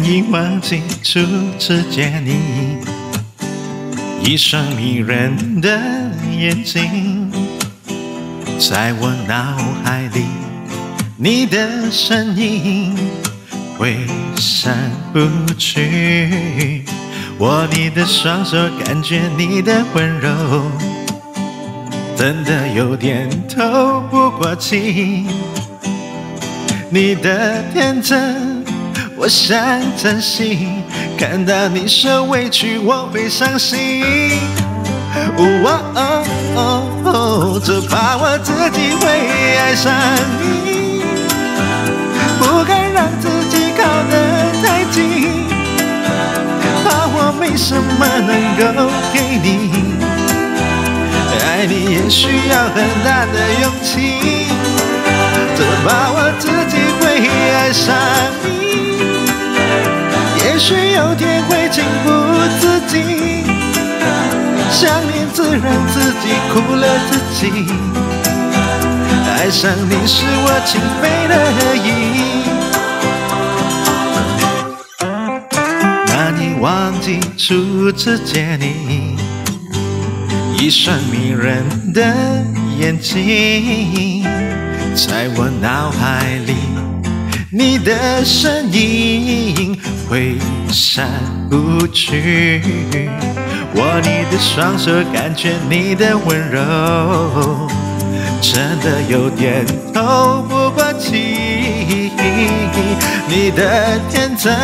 难以忘记初次见你，一双迷人的眼睛，在我脑海里，你的身影挥散不去。握你的双手，感觉你的温柔，真的有点透不过气。你的天真，我想珍惜。看到你受委屈，我会伤心。哦，只怕我自己会爱上你，不敢让自己靠得太近，怕我没什么能够给你。爱你也需要很大的勇气，只怕我自己会爱上你，也许有天会情不自禁，想念自然自己苦了自己，爱上你是我情非得已。那你忘记初次见你，一双迷人的眼睛，在我脑海里，你的身影挥散不去。握你的双手，感觉你的温柔，真的有点透不过气。你的天真，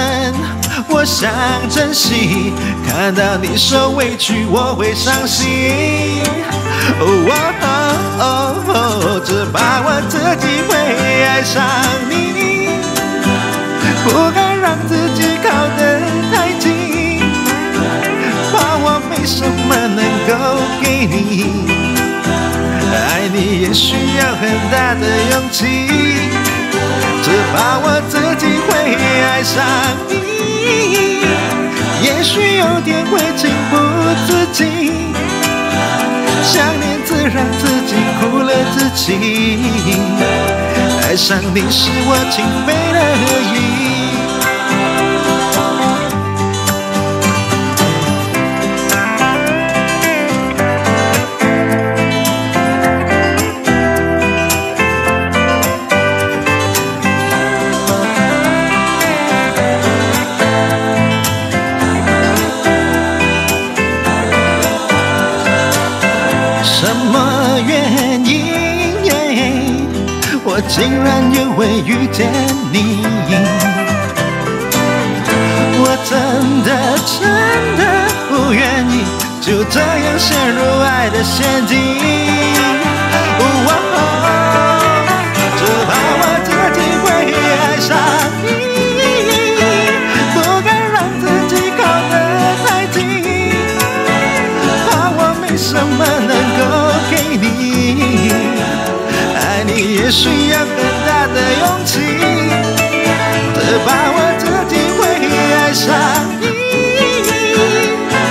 我想珍惜。看到你受委屈，我会伤心。哦，只怕我自己会爱上你，不敢让自己靠得太近，怕我没什么能够给你。爱你也需要很大的勇气，只怕我自己会爱上你，也许有天会情不自禁，想念自然自己苦了自己，爱上你是我情非得已。竟然也会遇见你？我真的真的不愿意就这样陷入爱的陷阱。哦，只怕我自己会爱上你，不敢让自己靠得太近。怕我没什么能够给，你需要很大的勇气，只怕我自己会爱上你，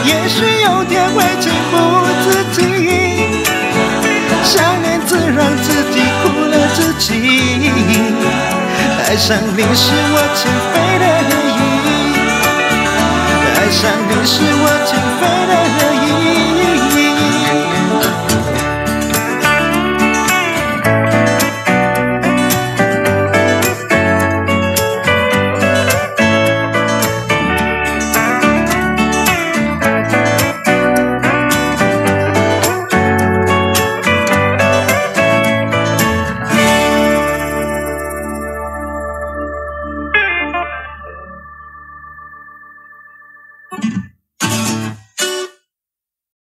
也许有天会情不自禁，想念自让自己苦了自己，爱上你是我情非得已，爱上你是我情非得已。